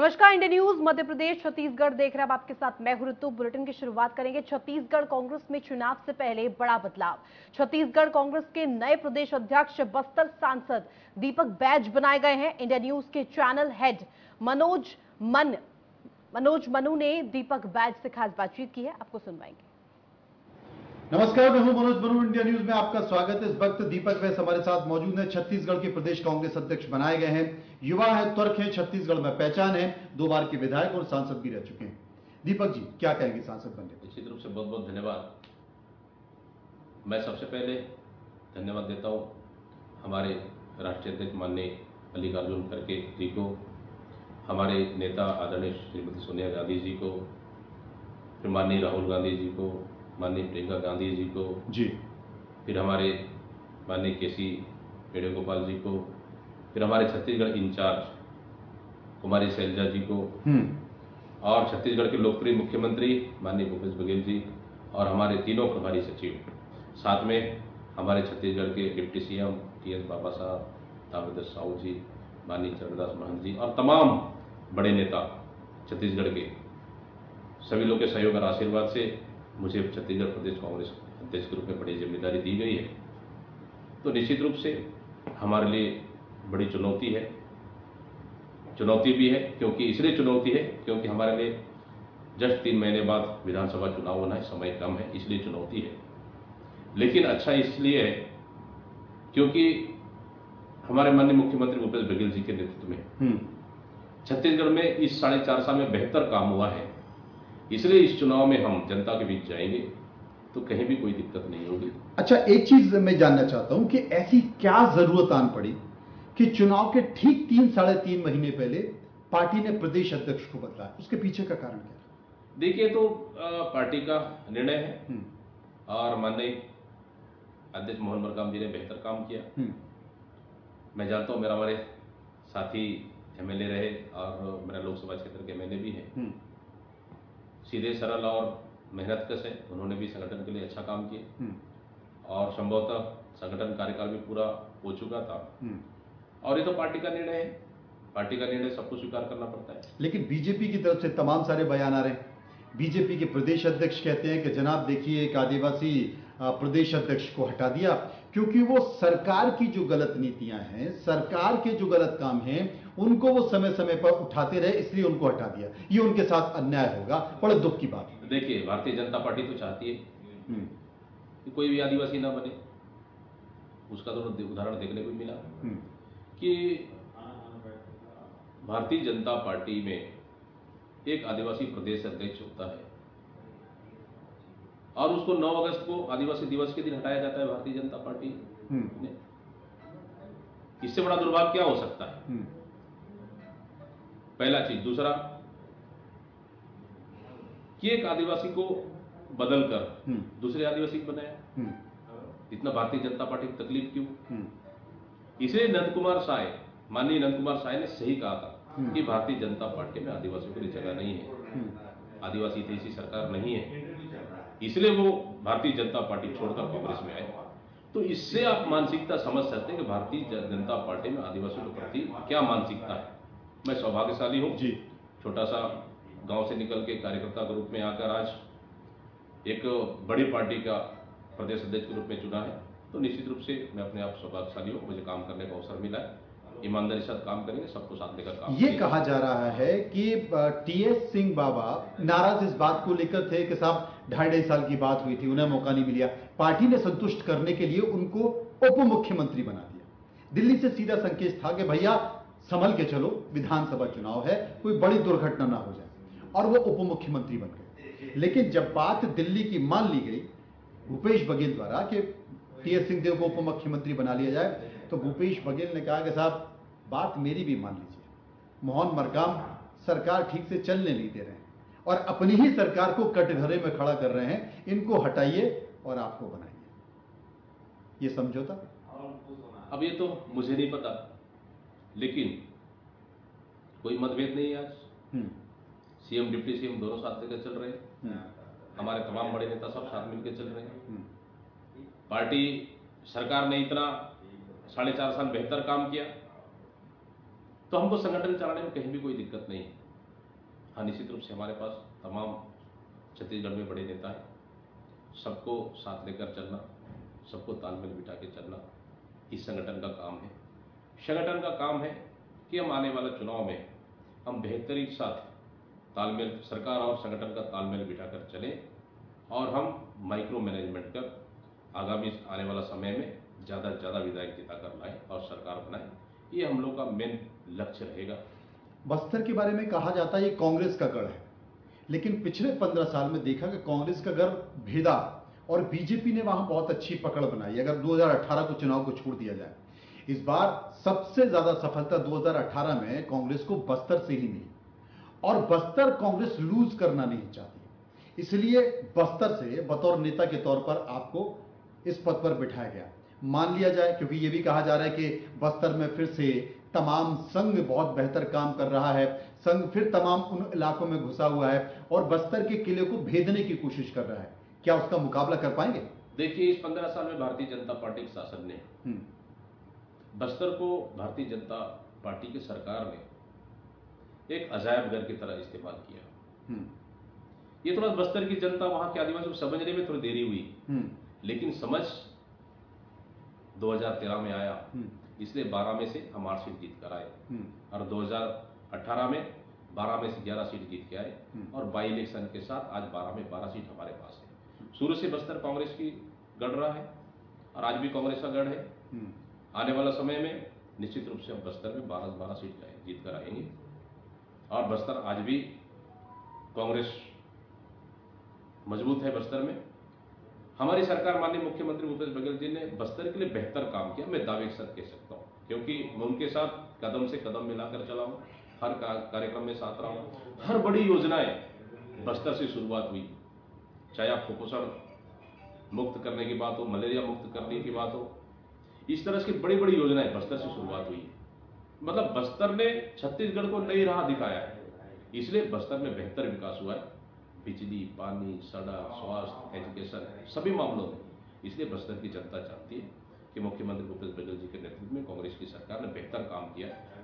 नमस्कार, India news, Madhya Pradesh, Chhattisgarh देख रहे हैं आपके साथ मैं ऋतु बुलेटिन की शुरुआत करेंगे। छत्तीसगढ़ कांग्रेस में चुनाव से पहले बड़ा बदलाव। छत्तीसगढ़ कांग्रेस के नए प्रदेश अध्यक्ष, बस्तर सांसद दीपक बैज बनाए गए हैं। इंडिया न्यूज़ के चैनल हेड मनोज मन, मनोज मनु ने दीपक बैज से खास बातचीत की है। आपको सुनवाएँगे। नमस्कार, मैं हूँ मनोज बरू इंडिया न्यूज़ में आपका स्वागत है। इस वक्त दीपक वैस हमारे साथ मौजूद हैं। छत्तीसगढ़ के प्रदेश कांग्रेस अध्यक्ष बनाए गए हैं। युवा है, तर्क है, छत्तीसगढ़ में पहचान है। दो बार के विधायक और सांसद भी रह चुके हैं। दीपक जी, क्या कहेंगे सांसद बनने निश्चित रूप से बहुत बहुत धन्यवाद। मैं सबसे पहले धन्यवाद देता हूँ हमारे राष्ट्रीय अध्यक्ष माननीय मल्लिकार्जुन खड़गे जी को, हमारे नेता आदरणीय श्रीमती सोनिया गांधी जी को, फिर माननीय राहुल गांधी जी को माननीय प्रियंका गांधी जी को जी। फिर हमारे माननीय के सी वेणुगोपाल जी को फिर हमारे छत्तीसगढ़ इंचार्ज कुमारी शैलजा जी को हम्म। और छत्तीसगढ़ के लोकप्रिय मुख्यमंत्री माननीय भूपेश बघेल जी और हमारे तीनों प्रभारी सचिव। साथ में हमारे छत्तीसगढ़ के deputy C M T S Baba Sahab Damodar Sahu जी माननीय चरणदास महंत जी और तमाम बड़े नेता छत्तीसगढ़ के सभी लोग के सहयोग और आशीर्वाद से मुझे छत्तीसगढ़ प्रदेश कांग्रेस अध्यक्ष के रूप में बड़ी ज़िम्मेदारी दी गई है। तो निश्चित रूप से हमारे लिए बड़ी चुनौती है। चुनौती भी है क्योंकि इसलिए चुनौती है क्योंकि हमारे लिए जस्ट तीन महीने बाद विधानसभा चुनाव होना है समय कम है इसलिए चुनौती है। लेकिन अच्छा इसलिए है क्योंकि हमारे माननीय मुख्यमंत्री भूपेश बघेल जी के नेतृत्व में हम्म। छत्तीसगढ़ में इस साढ़े चार साल में बेहतर काम हुआ है। इसलिए इस चुनाव में हम जनता के बीच जाएँगे तो कहीं भी कोई दिक्कत नहीं होगी। अच्छा एक चीज़ मैं जानना चाहता हूँ कि ऐसी क्या ज़रूरत आन पड़ी कि चुनाव के ठीक तीन साढ़े तीन महीने पहले पार्टी ने प्रदेश अध्यक्ष को बदला? उसके पीछे का कारण क्या? देखिए तो पार्टी का निर्णय है हम्म, और माननीय अध्यक्ष मोहन मरकाम जी ने बेहतर काम किया। हम्म, मैं जानता हूँ मेरा हमारे साथी एमएलए रहे और मेरा लोकसभा क्षेत्र के एमएलए भी हैं। हम्म, सीधे सरल और मेहनत कश है उन्होंने भी संगठन के लिए अच्छा काम किए हम्म, और संभवतः संगठन कार्यकाल भी पूरा हो चुका था। हम्म। और ये तो पार्टी का निर्णय है। पार्टी का निर्णय सबको स्वीकार करना पड़ता है। लेकिन बीजेपी की तरफ़ से तमाम सारे बयान आ रहे हैं। बीजेपी के प्रदेश अध्यक्ष कहते हैं कि जनाब देखिए एक आदिवासी प्रदेश अध्यक्ष को हटा दिया। क्योंकि वो सरकार की जो गलत नीतियाँ हैं सरकार के जो गलत काम हैं उनको वो समय समय पर उठाते रहे इसलिए उनको हटा दिया। ये उनके साथ अन्याय होगा बड़े दुख की बात है। देखिए भारतीय जनता पार्टी तो चाहती है हम्म, कि कोई भी आदिवासी ना बने। उसका तो उदाहरण देखने को मिला। हम्म, कि भारतीय जनता पार्टी में एक आदिवासी प्रदेश अध्यक्ष होता है। और उसको 9 अगस्त को आदिवासी दिवस के दिन हटाया जाता है भारतीय जनता पार्टी हम्म, ने। इससे बड़ा दुर्भाग्य क्या हो सकता है? हम्म, पहला चीज़। दूसरा कि एक आदिवासी को बदलकर हम्म, दूसरे आदिवासी बनाया। इतना भारतीय जनता पार्टी की तकलीफ़ क्यों? इसलिए नंद कुमार साय माननीय नंद कुमार साय ने सही कहा था। कि भारतीय जनता पार्टी में आदिवासियों के लिए जगह नहीं है। आदिवासी देशी सरकार नहीं है। इसलिए वो भारतीय जनता पार्टी छोड़कर कांग्रेस में आए। तो इससे आप मानसिकता समझ सकते हैं कि भारतीय जनता पार्टी में आदिवासियों के प्रति क्या मानसिकता है। मैं सौभाग्यशाली हूँ। जी। छोटा सा गाँव से निकल के कार्यकर्ता के रूप में आकर आज एक बड़ी पार्टी का प्रदेश अध्यक्ष के रूप में चुना है। तो निश्चित रूप से मैं अपने आप सौभाग्यशाली हूँ। मुझे काम करने का अवसर मिला है। ईमानदारी साथ काम करेंगे सबको साथ लेकर काम ये कहा जा रहा है कि टीएस सिंह बाबा नाराज़ इस बात को लेकर थे कि साहब ढाई ढाई साल की बात हुई थी, उन्हें मौका नहीं मिला पार्टी ने संतुष्ट करने के लिए उनको उप मुख्यमंत्री बना दिया। दिल्ली से सीधा संकेत था कि भैया, संभल के चलो, विधानसभा चुनाव है, कोई बड़ी दुर्घटना ना हो जाए। और वो उप मुख्यमंत्री बन गए। लेकिन जब बात दिल्ली की मान ली गई, भूपेश बघेल द्वारा कि टीएस सिंहदेव को उप मुख्यमंत्री बना लिया जाए तो भूपेश बघेल ने कहा कि साहब, बात मेरी भी मान लीजिए। मोहन मरकाम सरकार ठीक से चलने नहीं दे रहे हैं। और अपनी ही सरकार को कटघरे में खड़ा कर रहे हैं इनको हटाइए और आपको बनाइए। ये समझौता? अब ये तो मुझे नहीं पता लेकिन कोई मतभेद नहीं है आज। हम्म, सीएम डिप्टी सीएम दोनों साथ लेकर चल रहे हैं। हम्म, हमारे तमाम बड़े नेता सब साथ मिलकर चल रहे हैं। हम्म, पार्टी सरकार ने इतना साढ़े चार साल बेहतर काम किया तो हमको संगठन चलाने में कहीं भी कोई दिक्कत नहीं है। हाँ निश्चित रूप से हमारे पास तमाम छत्तीसगढ़ में बड़े नेता हैं। सबको साथ लेकर चलना, सबको तालमेल बिठा के चलना इस संगठन का काम है। संगठन का काम है कि हम आने वाले चुनाव में हम बेहतरी के साथ तालमेल, सरकार और संगठन का तालमेल बिठाकर चलें और हम माइक्रो मैनेजमेंट कर आगामी आने वाला समय में ज़्यादा से ज़्यादा विधायक जिता कर लाएँ और सरकार बनाएँ। ये हम लोग का मेन लक्ष्य रहेगा। बस्तर के बारे में कहा जाता है, ये कांग्रेस का गढ़ है। लेकिन पिछले पंद्रह साल में देखा कि कांग्रेस का गढ़ भेदा और बीजेपी ने वहाँ बहुत अच्छी पकड़ बनाई। अगर 2018 को चुनाव को छोड़ दिया जाए, इस बार सबसे ज़्यादा सफलता 2018 में कांग्रेस को बस्तर से ही मिली। और बस्तर कांग्रेस लूज करना नहीं चाहती। इसलिए बस्तर से बतौर नेता के तौर पर आपको इस पद पर बिठाया गया। मान लिया जाए, क्योंकि यह भी कहा जा रहा है कि बस्तर में फिर से तमाम संघ बहुत बेहतर काम कर रहा है। संघ फिर तमाम उन इलाकों में घुसा हुआ है और बस्तर के किले को भेदने की कोशिश कर रहा है। क्या उसका मुकाबला कर पाएँगे? देखिए इस पंद्रह साल में भारतीय जनता पार्टी के शासन ने हम्म, बस्तर को भारतीय जनता पार्टी की सरकार ने एक अजायब घर की तरह इस्तेमाल किया। हम्म, ये थोड़ा बस्तर की जनता वहाँ के आदिवासियों को समझने में थोड़ी देरी हुई। हम्म, लेकिन समझ 2013 में आया। इसलिए 12 में से हम आठ सीट जीत कर आए। हम्म, और 2018 में 12 में से 11 सीट जीत के आए। हम्म। और बाई इलेक्शन के साथ आज 12 में 12 सीट हमारे पास है। शुरू से बस्तर कांग्रेस की गढ़ रहा है और आज भी कांग्रेस का गढ़ है। हम्म, आने वाला समय में निश्चित रूप से हम बस्तर में 12 12 सीट जीत कर आएँगे। और बस्तर आज भी कांग्रेस मज़बूत है बस्तर में। हमारी सरकार माननीय मुख्यमंत्री भूपेश बघेल जी ने बस्तर के लिए बेहतर काम किया मैं दावे के साथ कह सकता हूँ क्योंकि मैं उनके साथ कदम से कदम मिलाकर चला हूँ, हर कार्यक्रम में साथ रहा हूँ। हर बड़ी योजनाएँ बस्तर से शुरुआत हुई। चाहे आप कुपोषण मुक्त करने की बात हो, मलेरिया मुक्त करने की बात हो, इस तरह की बड़ी बड़ी योजनाएँ बस्तर से शुरुआत हुई। मतलब बस्तर ने छत्तीसगढ़ को नई राह दिखाया है। इसलिए बस्तर में बेहतर विकास हुआ है। बिजली, पानी, सड़क, स्वास्थ्य, एजुकेशन, सभी मामलों में। इसलिए बस्तर की जनता चाहती है कि मुख्यमंत्री भूपेश बघेल जी के नेतृत्व में कांग्रेस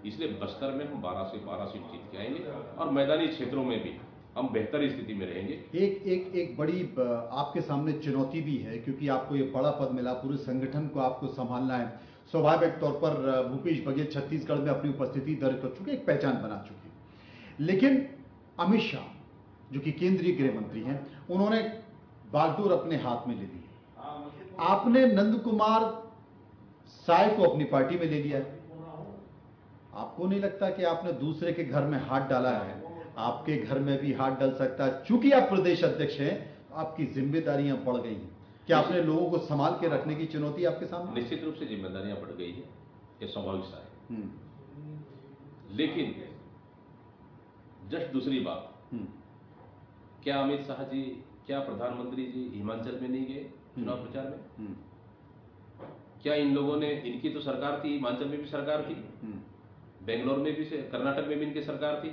इसलिए बस्तर में हम 12 से 12 सीट जीत के आएँगे और मैदानी क्षेत्रों में भी हम बेहतर स्थिति में रहेंगे। एक एक एक बड़ी आपके सामने चुनौती भी है, क्योंकि आपको ये बड़ा पद मिला, पूरे संगठन को आपको संभालना है। स्वाभाविक तौर पर भूपेश बघेल छत्तीसगढ़ में अपनी उपस्थिति दर्ज कर चुके, एक पहचान बना चुके। लेकिन अमित शाह, जो कि केंद्रीय गृह मंत्री हैं, उन्होंने बागडोर अपने हाथ में ले ली। आपने नंद कुमार साय को अपनी पार्टी में ले लिया है। आपको नहीं लगता कि आपने दूसरे के घर में हाथ डाला है? आपके घर में भी हाथ डाल सकता है। चूँकि आप प्रदेश अध्यक्ष हैं आपकी जिम्मेदारियाँ बढ़ गई हैं। क्या आपने लोगों को संभाल के रखने की चुनौती आपके सामने? निश्चित रूप से जिम्मेदारियाँ बढ़ गई है। ये स्वाभाविक सा है। हम्म, लेकिन जस्ट दूसरी बात। हम्म, क्या अमित शाह जी क्या प्रधानमंत्री जी हिमाचल में नहीं गए चुनाव प्रचार में? हम्म, क्या इन लोगों ने इनकी तो सरकार थी हिमाचल में भी सरकार थी? हम्म, बेंगलोर में भी कर्नाटक में भी इनकी सरकार थी।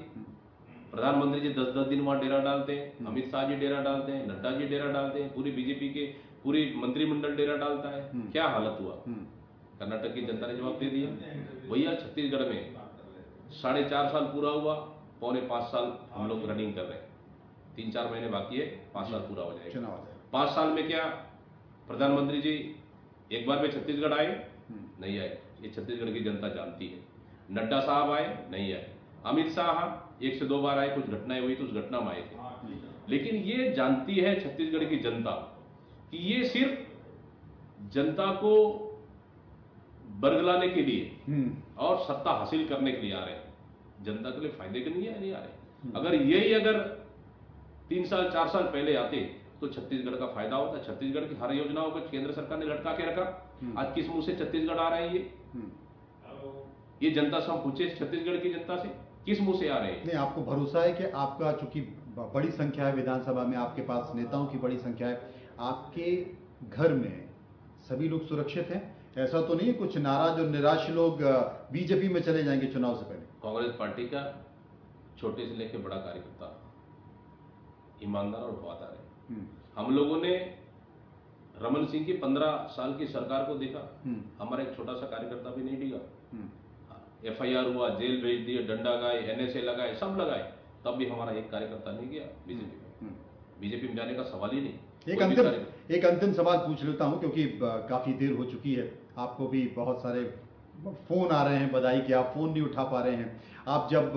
प्रधानमंत्री जी दस दस दिन वहाँ डेरा डालते हैं हम्म। अमित शाह जी डेरा डालते हैं नड्डा जी डेरा डालते हैं पूरी बीजेपी के पूरी मंत्रिमंडल डेरा डालता है। हम्म। क्या हालत हुआ? हम्म, कर्नाटक की जनता ने जवाब दे दिया। भैया छत्तीसगढ़ में साढ़े चार साल पूरा हुआ पौने पाँच साल हम लोग रनिंग कर रहे हैं। तीन चार महीने बाकी है पाँच साल पूरा हो जाएगा। पाँच साल में क्या प्रधानमंत्री जी एक बार में छत्तीसगढ़ आए? नहीं आए। ये छत्तीसगढ़ की जनता जानती है। नड्डा साहब आए नहीं आए। अमित शाह एक से दो बार आए कुछ घटनाएँ हुई तो उस घटना में आए थे। लेकिन ये जानती है छत्तीसगढ़ की जनता कि ये सिर्फ़ जनता को बरगलाने के लिए हम्म, और सत्ता हासिल करने के लिए आ रहे हैं। जनता के लिए फ़ायदे के लिए नहीं आ रहे? हम्म। अगर यही अगर तीन साल चार साल पहले आते तो छत्तीसगढ़ का फ़ायदा होता। छत्तीसगढ़ की हर योजनाओं को केंद्र सरकार ने लटका के रखा। हम्म। आज किस मुँह से छत्तीसगढ़ आ रहे हैं ये। ये जनता से हम पूछे छत्तीसगढ़ की जनता से किस मुँह से आ रहे हैं? नहीं आपको भरोसा है कि आपका चूँकि बड़ी संख्या है विधानसभा में आपके पास नेताओं की बड़ी संख्या है आपके घर में सभी लोग सुरक्षित हैं? ऐसा तो नहीं है कुछ नाराज़ और निराश लोग बीजेपी में चले जाएँगे चुनाव से पहले। कांग्रेस पार्टी का छोटे से लेकर बड़ा कार्यकर्ता ईमानदार और वफादार है। हम्म, हम लोगों ने रमन सिंह की पंद्रह साल की सरकार को देखा। हम्म, हमारा एक छोटा सा कार्यकर्ता भी नहीं डिगा। हम्म, एफआईआर हुआ जेल भेज दिए डंडा गाए एनएसए लगाए सब लगाए तब भी हमारा एक कार्यकर्ता नहीं गया बीजेपी में। हम्म। बीजेपी में जाने का सवाल ही नहीं। एक अंतिम एक अंतिम सवाल पूछ लेता हूँ क्योंकि काफ़ी देर हो चुकी है। आपको भी बहुत सारे फ़ोन आ रहे हैं बधाई के आप फ़ोन नहीं उठा पा रहे हैं। आप जब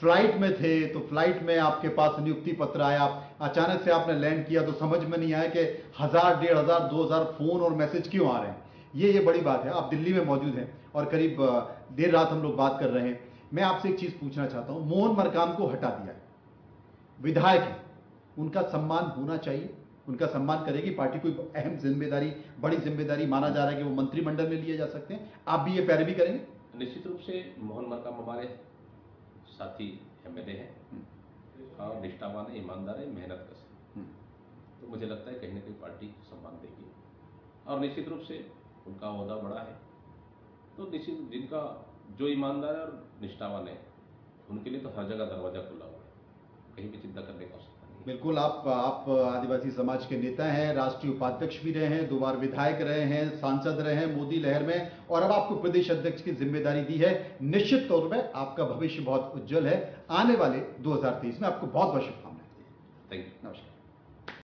फ़्लाइट में थे तो फ़्लाइट में आपके पास नियुक्ति पत्र आया। अचानक से आपने लैंड किया तो समझ में नहीं आया कि हज़ार डेढ़ हज़ार दो हज़ार फ़ोन और मैसेज क्यों आ रहे हैं। ये ये बड़ी बात है। आप दिल्ली में मौजूद हैं। और करीब देर रात हम लोग बात कर रहे हैं। मैं आपसे एक चीज़ पूछना चाहता हूँ। मोहन मरकाम को हटा दिया है। विधायक हैं। उनका सम्मान होना चाहिए। उनका सम्मान करेगी। पार्टी कोई अहम ज़िम्मेदारी बड़ी ज़िम्मेदारी माना जा रहा है कि वो मंत्रिमंडल में लिए जा सकते हैं। आप भी ये पैरवी करेंगे? निश्चित रूप से मोहन मरकाम हमारे साथी एमएलए हैं। और निष्ठावान है ईमानदार है मेहनत कश है। तो मुझे लगता है कहीं ना कहीं पार्टी सम्मान देगी। और निश्चित रूप से उनका अहदा बड़ा है। तो निश्चित जिनका जो ईमानदार है और निष्ठावान है उनके लिए तो हर जगह दरवाज़ा खुला हुआ है। कहीं भी चिंता करने का आवश्यकता नहीं बिल्कुल आप आप आदिवासी समाज के नेता हैं राष्ट्रीय उपाध्यक्ष भी रहे हैं दो बार विधायक रहे हैं सांसद रहे हैं मोदी लहर में और अब आपको प्रदेश अध्यक्ष की ज़िम्मेदारी दी है। निश्चित तौर पर आपका भविष्य बहुत उज्जवल है। आने वाले 2023 में आपको बहुत बहुत शुभकामनाएँ। थैंक यू नमस्कार।